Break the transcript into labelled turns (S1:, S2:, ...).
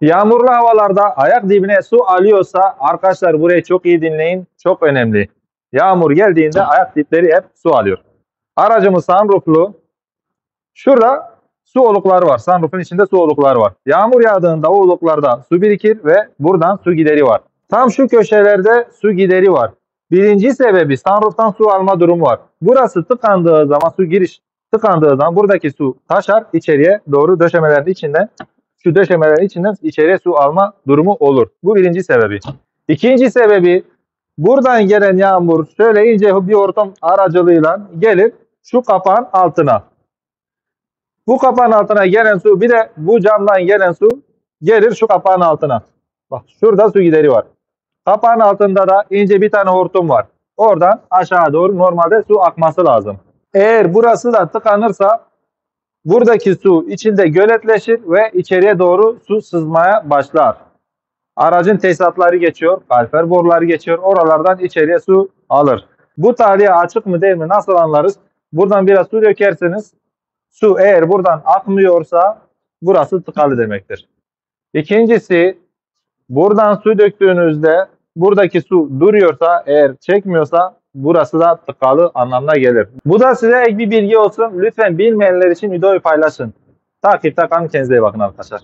S1: Yağmurlu havalarda ayak dibine su alıyorsa arkadaşlar burayı çok iyi dinleyin. Çok önemli. Yağmur geldiğinde ayak dipleri hep su alıyor. Aracımız sunrooflu. Şurada su olukları var. Sunroofun içinde su olukları var. Yağmur yağdığında o oluklarda su birikir ve buradan su gideri var. Tam şu köşelerde su gideri var. Birinci sebebi sunrooftan su alma durumu var. Burası tıkandığı zaman su giriş tıkandığı zaman buradaki su taşar içeriye doğru döşemelerin içinden şu döşemelerin içinden içeriye su alma durumu olur. Bu birinci sebebi. İkinci sebebi buradan gelen yağmur şöyle ince bir ortam aracılığıyla gelip şu kapağın altına. Bu kapağın altına gelen su bir de bu camdan gelen su gelir şu kapağın altına. Bak şurada su gideri var. Kapağın altında da ince bir tane hortum var. Oradan aşağı doğru normalde su akması lazım. Eğer burası da tıkanırsa buradaki su içinde göletleşir ve içeriye doğru su sızmaya başlar. Aracın tesisatları geçiyor, kalper boruları geçiyor. Oralardan içeriye su alır. Bu tahliye açık mı değil mi nasıl anlarız? Buradan biraz su dökerseniz su eğer buradan akmıyorsa burası tıkalı demektir. İkincisi buradan su döktüğünüzde buradaki su duruyorsa eğer çekmiyorsa burası da tıkalı anlamına gelir. Bu da size ek bir bilgi olsun. Lütfen bilmeyenler için videoyu paylaşın. Takipte kalın kendinize iyi bakın arkadaşlar.